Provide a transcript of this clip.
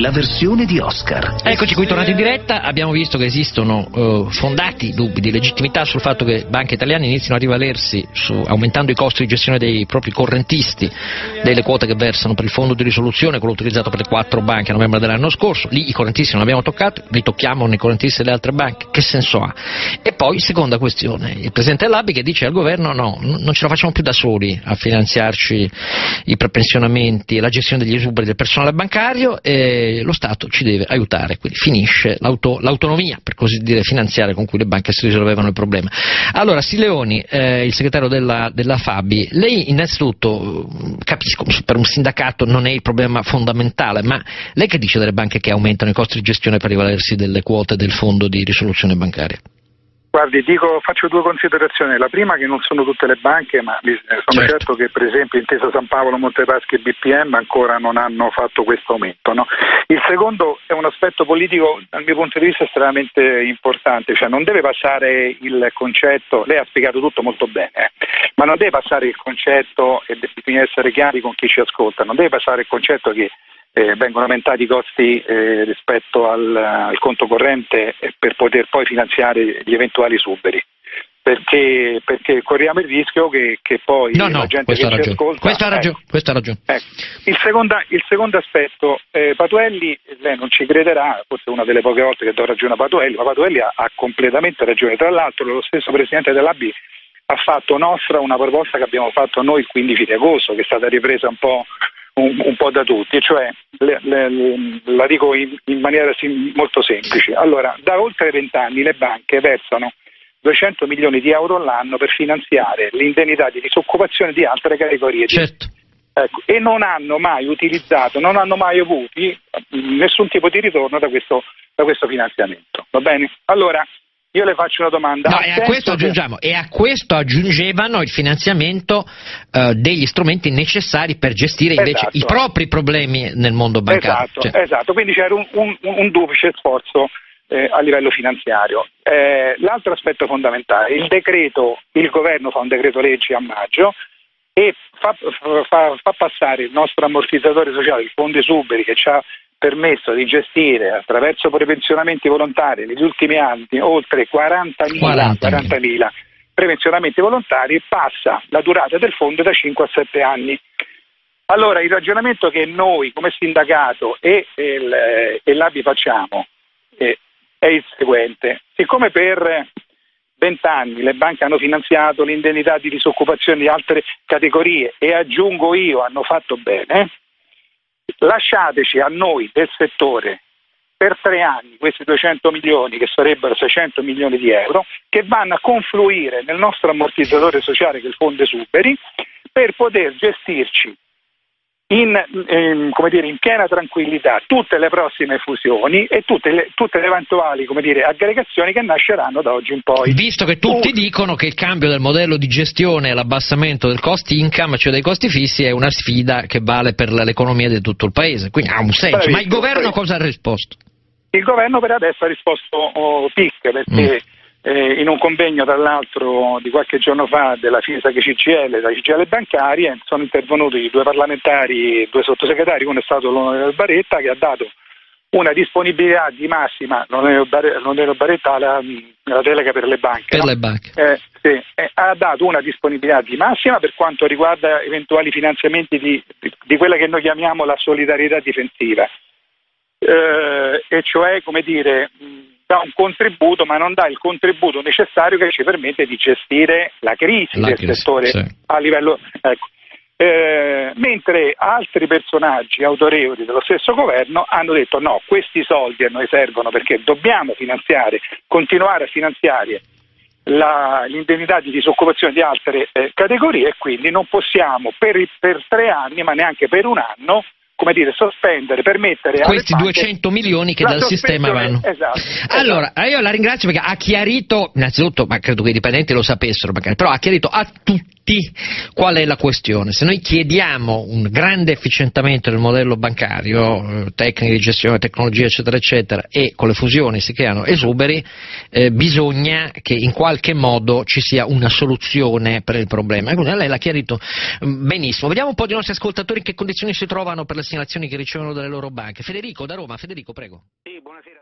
la versione di Oscar. Eccoci qui tornati in diretta, abbiamo visto che esistono uh, fondati dubbi di legittimità sul fatto che banche italiane iniziano a rivalersi su, aumentando i costi di gestione dei propri correntisti delle quote che versano per il fondo di risoluzione, quello utilizzato per le quattro banche a novembre dell'anno scorso, lì i correntisti non abbiamo toccato, li tocchiamo nei correntisti delle altre banche, che senso ha? Poi, seconda questione, il Presidente dell'ABI che dice al governo no, non ce la facciamo più da soli a finanziarci i prepensionamenti e la gestione degli esuberi del personale bancario e lo Stato ci deve aiutare, quindi finisce l'auto, l'autonomia, per così dire, finanziaria con cui le banche si risolvevano il problema. Allora, Sileoni, eh, il segretario della, della, Fabi, lei innanzitutto, capisco, per un sindacato non è il problema fondamentale, ma lei che dice delle banche che aumentano i costi di gestione per rivalersi delle quote del fondo di risoluzione bancaria? Guardi, dico, faccio due considerazioni. La prima che non sono tutte le banche, ma sono certo, certo che per esempio Intesa San Paolo, Montepaschi e BPM ancora non hanno fatto questo aumento. No? Il secondo è un aspetto politico dal mio punto di vista estremamente importante, cioè non deve passare il concetto, lei ha spiegato tutto molto bene, eh, ma non deve passare il concetto, e bisogna essere chiari con chi ci ascolta, non deve passare il concetto che eh, vengono aumentati i costi eh, rispetto al, al, conto corrente per poter poi finanziare gli eventuali suberi. Perché, perché corriamo il rischio che, che poi no, no, la gente che ci ascolta... Questo ha ragione. Ecco, questo ha ragione. Ecco. Il, seconda, il, secondo aspetto, eh, Patuelli, lei non ci crederà, forse è una delle poche volte che do ragione a Patuelli, ma Patuelli ha, ha completamente ragione. Tra l'altro lo stesso Presidente dell'ABI ha fatto nostra una proposta che abbiamo fatto noi il 15 di agosto, che è stata ripresa un po' un, un po' da tutti, cioè le, le, la dico in, in maniera sim, molto semplice. Allora, da oltre vent'anni le banche versano 200 milioni di euro all'anno per finanziare l'indennità di disoccupazione di altre categorie. Certo. Ecco, e non hanno mai utilizzato, non hanno mai avuto nessun tipo di ritorno da questo, da questo finanziamento. Va bene? Allora, io le faccio una domanda. No, e, a questo che... e a questo aggiungevano il finanziamento uh, degli strumenti necessari per gestire invece esatto. i propri problemi nel mondo bancario. Esatto, cioè... esatto. quindi c'era un, un, un duplice sforzo eh, a livello finanziario. Eh, l'altro aspetto fondamentale, il decreto, il governo fa un decreto legge a maggio e fa, fa, fa passare il nostro ammortizzatore sociale, il fondo esuberi che ha permesso di gestire attraverso prepensionamenti volontari negli ultimi anni oltre 40.000, 40 prepensionamenti volontari passa la durata del fondo da 5 a 7 anni. Allora il ragionamento che noi come sindacato e, il, e l'ABI facciamo eh, è il seguente, siccome per 20 anni le banche hanno finanziato l'indennità di disoccupazione di altre categorie e aggiungo io hanno fatto bene, lasciateci a noi del settore per tre anni questi 200 milioni, che sarebbero 600 milioni di euro, che vanno a confluire nel nostro ammortizzatore sociale che è il Fondo Esuberi, per poter gestirci in, ehm, dire, in, piena tranquillità tutte le prossime fusioni e tutte le, tutte le eventuali dire, aggregazioni che nasceranno da oggi in poi. Visto che tutti uh. dicono che il cambio del modello di gestione e l'abbassamento del cost income, cioè dei costi fissi, è una sfida che vale per l'economia di tutto il Paese, quindi ha un senso. Bravissimo, Ma il governo cosa ha risposto? Il governo per adesso ha risposto oh, PIC perché... Eh, in un convegno tra l'altro di qualche giorno fa della FISA CGL, della CGL bancaria, sono intervenuti due parlamentari, due sottosegretari, uno è stato l'onorevole Baretta che ha dato una disponibilità di massima, l'onorevole Baretta la, la delega per le banche, per no? le banche. Eh, sì, eh, ha dato una disponibilità di massima per quanto riguarda eventuali finanziamenti di, di, di quella che noi chiamiamo la solidarietà difensiva, eh, e cioè come dire dà un contributo, ma non dà il contributo necessario che ci permette di gestire la crisi la del crisi, settore sì. a livello. Ecco. Eh, mentre altri personaggi autorevoli dello stesso governo hanno detto no, questi soldi a noi servono perché dobbiamo finanziare, continuare a finanziare la, l'indennità di disoccupazione di altre eh, categorie e quindi non possiamo per, per tre anni, ma neanche per un anno, come dire, sospendere, permettere questi 200 milioni che dal sistema vanno. Esatto, allora, esatto. io la ringrazio perché ha chiarito, innanzitutto, ma credo che i dipendenti lo sapessero, magari, però ha chiarito a tutti tutti qual è la questione. Se noi chiediamo un grande efficientamento del modello bancario, eh, tecniche di gestione, tecnologia eccetera eccetera e con le fusioni si creano esuberi, eh, bisogna che in qualche modo ci sia una soluzione per il problema. E quindi lei l'ha chiarito mm, benissimo. Vediamo un po' di nostri ascoltatori in che condizioni si trovano per le segnalazioni che ricevono dalle loro banche. Federico da Roma, Federico prego. Sì, buonasera.